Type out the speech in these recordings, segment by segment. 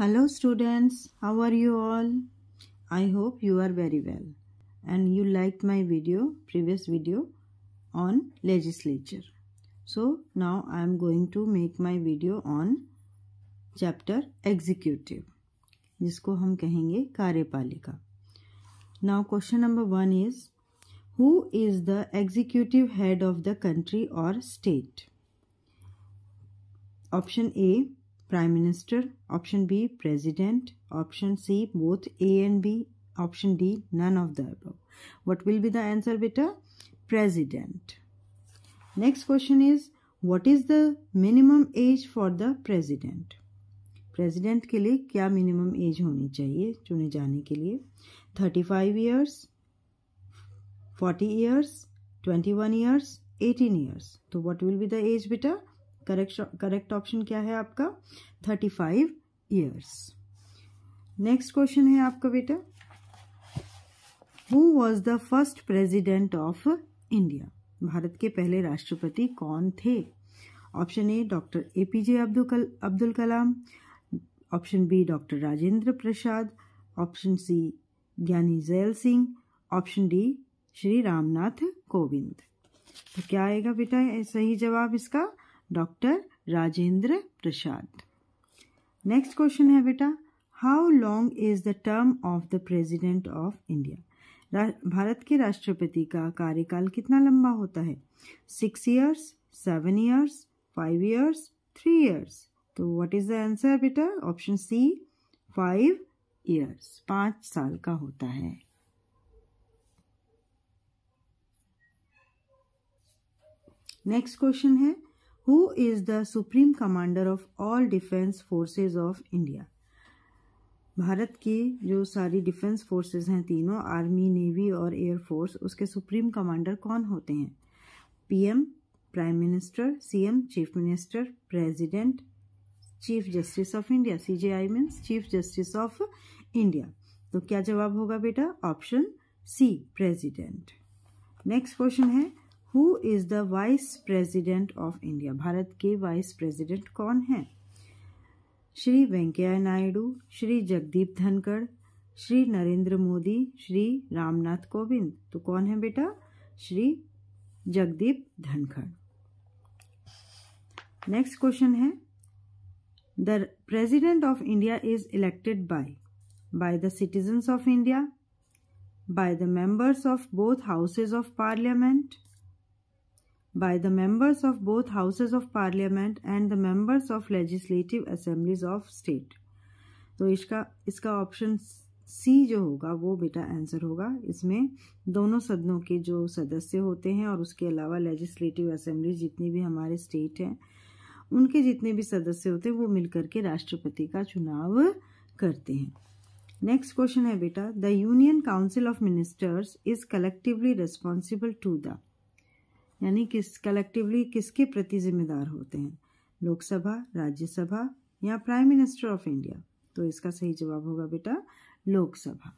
Hello students, how are you all? I hope you are very well and you liked my video, previous video on legislature. So now I am going to make my video on chapter executive जिसको हम कहेंगे कार्यपालिका Now question number one is Who is the executive head of the country or state? Option A Prime Minister. Option B, President. Option C, both A and B. Option D, none of the above. What will be the answer, beta? President. Next question is, what is the minimum age for the president? President के लिए क्या minimum age होनी चाहिए चुने जाने के लिए thirty five years forty years twenty one years eighteen years तो what will be the age बेटा करेक्ट करेक्ट ऑप्शन क्या है आपका? Thirty five years next question है आपका बेटा? Who was the first president of India Bharat के पहले राष्ट्रपति कौन थे? Option A doctor A P J Abdul Abdul Kalam option B doctor Rajendra Prasad option C Giani Zail Singh option D Shri Ramnath Kovind तो क्या आएगा बेटा? सही जवाब इसका doctor Rajendra Prasad. Next question है बेटा how long is the term of the president of India Bharat के राष्ट्रपति का कार्यकाल कितना लंबा होता है? Six years seven years five years three years तो व्हाट इज़ द आंसर बेटा? ऑप्शन सी फाइव ईयर्स पाँच साल का होता है। नेक्स्ट क्वेश्चन है who is the supreme commander of all defence forces of India Bharat की जो सारी डिफेंस फोर्सेज हैं, तीनों आर्मी नेवी और एयर फोर्स उसके सुप्रीम कमांडर कौन होते हैं? PM prime minister CM chief minister president chief justice of India CJI means chief justice of India तो क्या जवाब होगा बेटा? Option C president next question है who is the vice president of India Bharat के वाइस प्रेसिडेंट कौन हैं? श्री वेंकैया नायडू, श्री जगदीप धनखड़, श्री नरेंद्र मोदी, श्री रामनाथ कोविंद। तो कौन है बेटा? श्री जगदीप धनखड़। नेक्स्ट क्वेश्चन है। The president of India is elected by by the citizens of India by the members of both houses of parliament by the members of both houses of parliament and the members of legislative assemblies of state. तो इसका इसका option C जो होगा, वो बेटा answer होगा। इसमें दोनों सदनों के जो सदस्य होते हैं और उसके अलावा लेजिस्लेटिव असेंबली जितनी भी हमारे स्टेट हैं, उनके जितने भी सदस्य होते हैं, वो मिलकर के राष्ट्रपति का चुनाव करते हैं। नेक्स्ट क्वेश्चन है बेटा। The union council of ministers is collectively responsible to the यानी किस कलेक्टिवली किसके प्रति जिम्मेदार होते हैं? लोकसभा, राज्यसभा या प्राइम मिनिस्टर ऑफ़ इंडिया तो इसका सही जवाब होगा बेटा, Lok Sabha.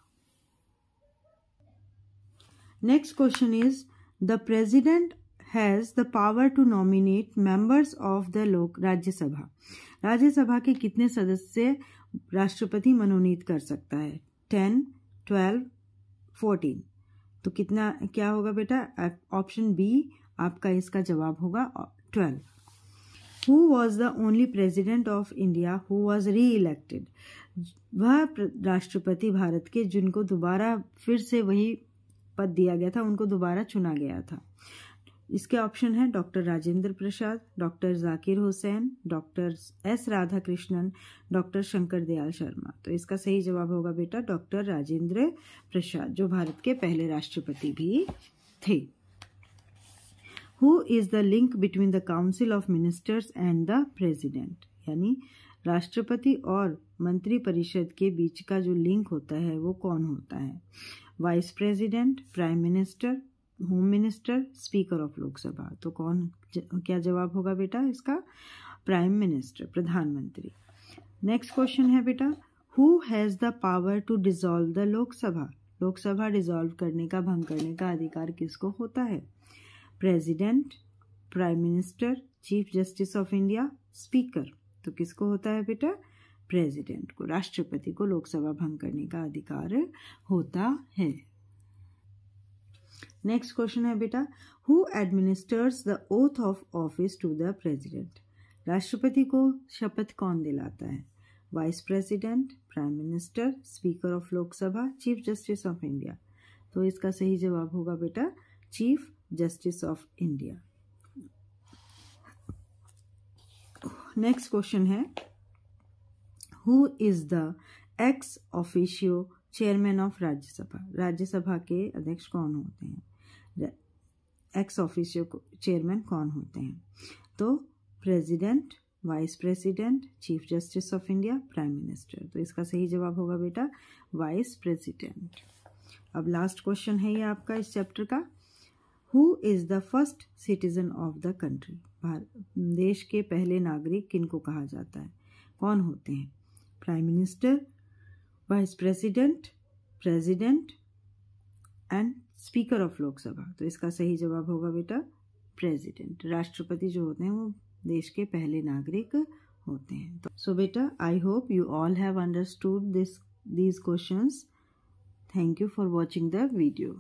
Next question is the president has the power to nominate members of the Lok Rajya Sabha Rajya Sabha के कितने सदस्य राष्ट्रपति मनोनीत कर सकता है? टेन ट्वेल्व फोर्टीन तो कितना, क्या होगा बेटा? ऑप्शन बी आपका इसका जवाब होगा twelve. Who was the only president of India who was reelected वह राष्ट्रपति भारत के, जिनको दोबारा फिर से वही पद दिया गया था, उनको दोबारा चुना गया था। इसके ऑप्शन है doctor Rajendra Prasad, doctor Zakir Hussain, doctor S Radhakrishnan doctor Shankar Dayal Sharma. तो इसका सही जवाब होगा बेटा डॉक्टर राजेंद्र प्रसाद, जो भारत के पहले राष्ट्रपति भी थे। Who is the link between the council of ministers and the president यानी राष्ट्रपति और मंत्रिपरिषद के बीच का जो लिंक होता है वो कौन होता है? Vice president prime minister home minister speaker of Lok Sabha तो कौन ज, क्या जवाब होगा बेटा इसका? प्राइम मिनिस्टर प्रधानमंत्री नेक्स्ट क्वेश्चन है बेटा who has the power to dissolve the Lok Sabha Lok Sabha dissolve करने का भंग करने का अधिकार किसको होता है? President, prime minister, chief justice of India, speaker. तो किसको होता है बेटा? प्रेसिडेंट को, राष्ट्रपति को लोकसभा भंग करने का अधिकार होता है। नेक्स्ट क्वेश्चन है बेटा who administers the oath of office to the president राष्ट्रपति को शपथ कौन दिलाता है? Vice president prime minister speaker of Lok Sabha chief justice of India तो इसका सही जवाब होगा बेटा chief justice of India. Next question है who is the ex officio chairman of Rajya Sabha? Rajya Sabha के अध्यक्ष कौन होते हैं? एक्स ऑफिशियो चेयरमैन कौन होते हैं? तो president vice president chief justice of India prime minister तो इसका सही जवाब होगा बेटा वाइस प्रेसिडेंट अब लास्ट क्वेश्चन है ये आपका इस चैप्टर का। Who is the first citizen of the country देश के पहले नागरिक किनको कहा जाता है? कौन होते हैं? Prime minister vice president president and speaker of Lok Sabha तो इसका सही जवाब होगा बेटा प्रेसिडेंट राष्ट्रपति जो होते हैं, वो देश के पहले नागरिक होते हैं। तो सो बेटा I hope you all have understood this these questions thank you for watching the video